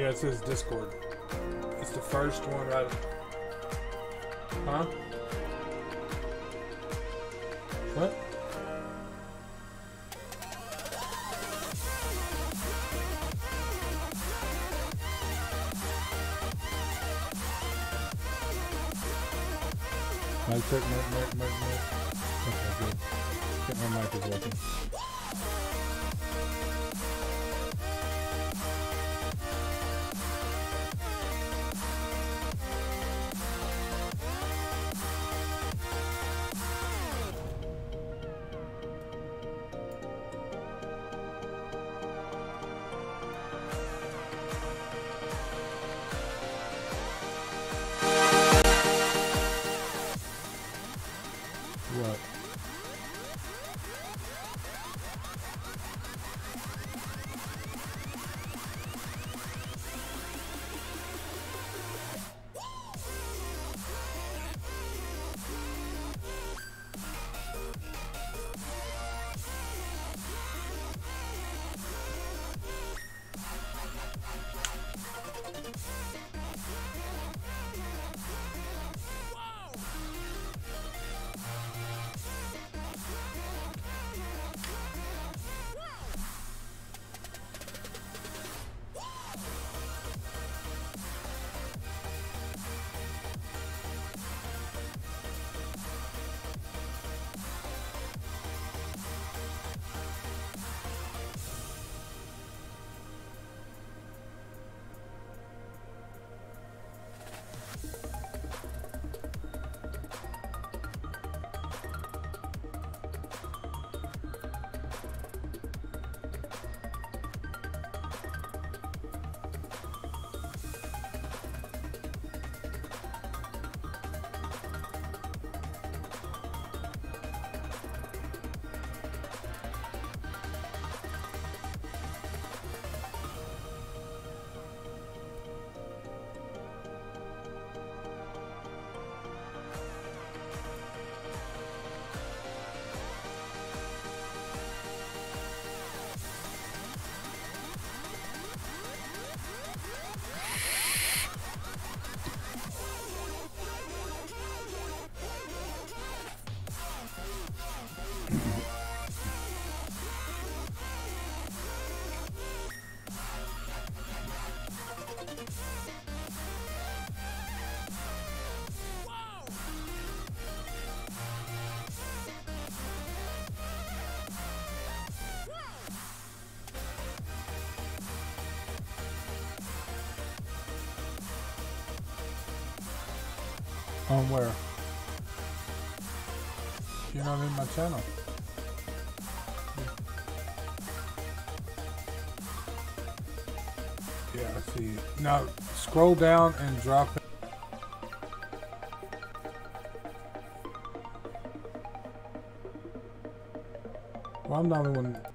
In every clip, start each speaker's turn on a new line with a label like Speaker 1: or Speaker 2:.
Speaker 1: it says Discord. It's the first one right. Huh? What? Mic check, mic, mic, mic, On where? You're not in my channel. Yeah, I see. Now scroll down and drop it. Well, I'm not the one.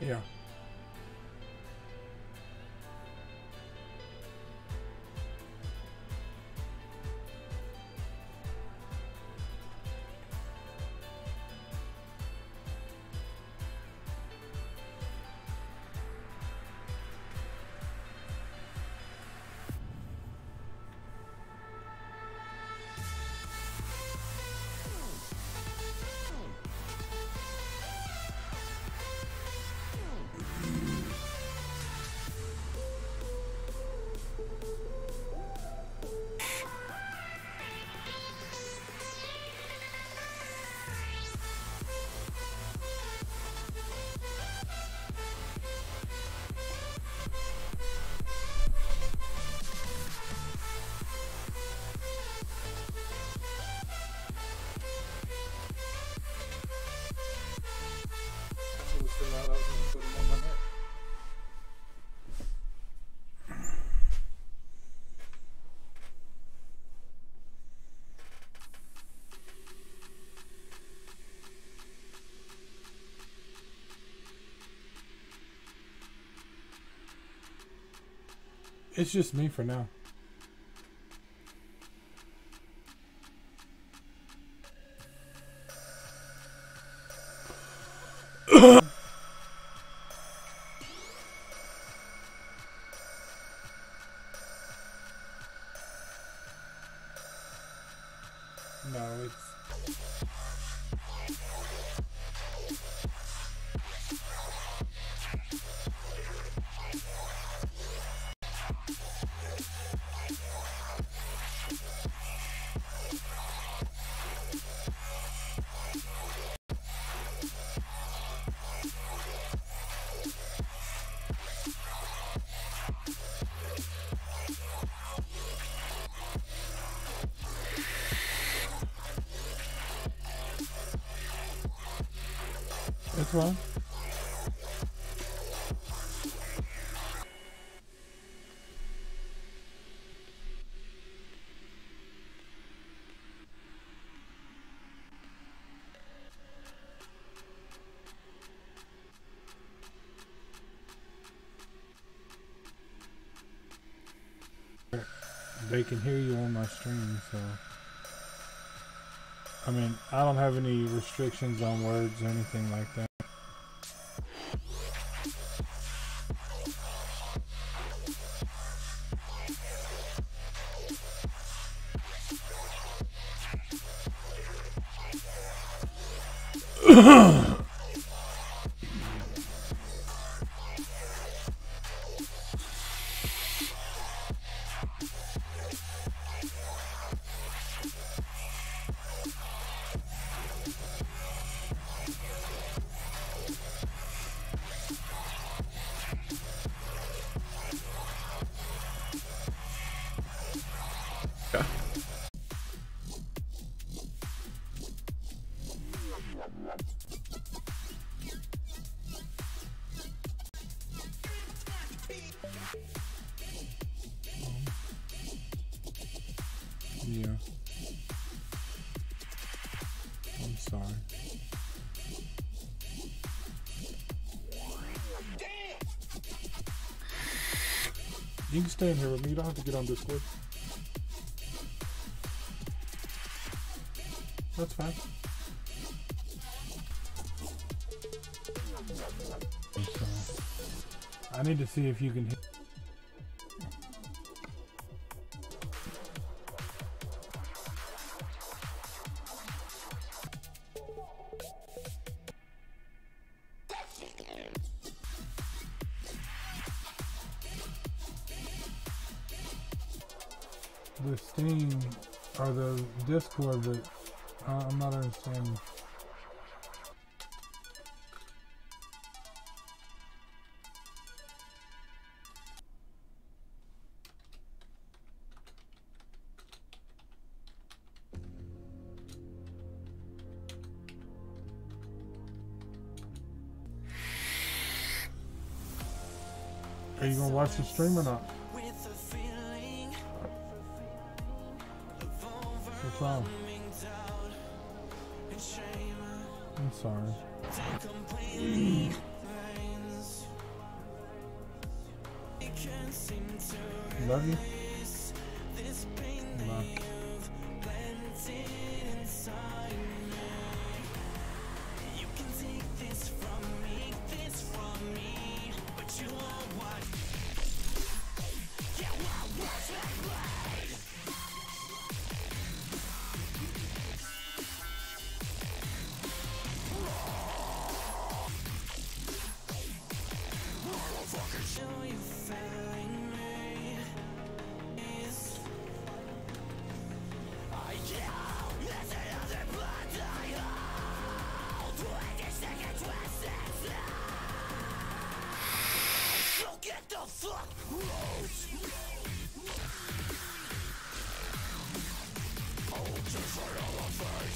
Speaker 1: Yeah. It's just me for now. Fine. They can hear you on my stream, so. I mean, I don't have any restrictions on words or anything like that. Ugh. I'm sorry. You can stay in here with me. You don't have to get on Discord. That's fine. I need to see if you can hear. The Steam or the Discord, but uh, I'm not understanding. Are you gonna watch the stream or not? Wrong? I'm sorry. Love you.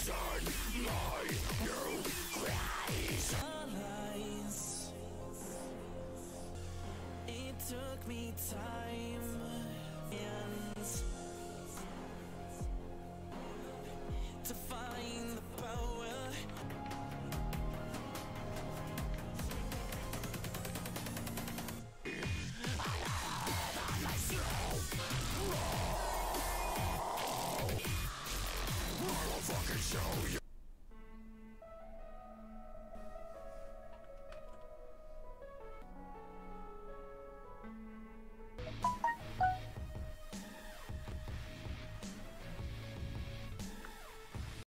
Speaker 1: my new It took me time.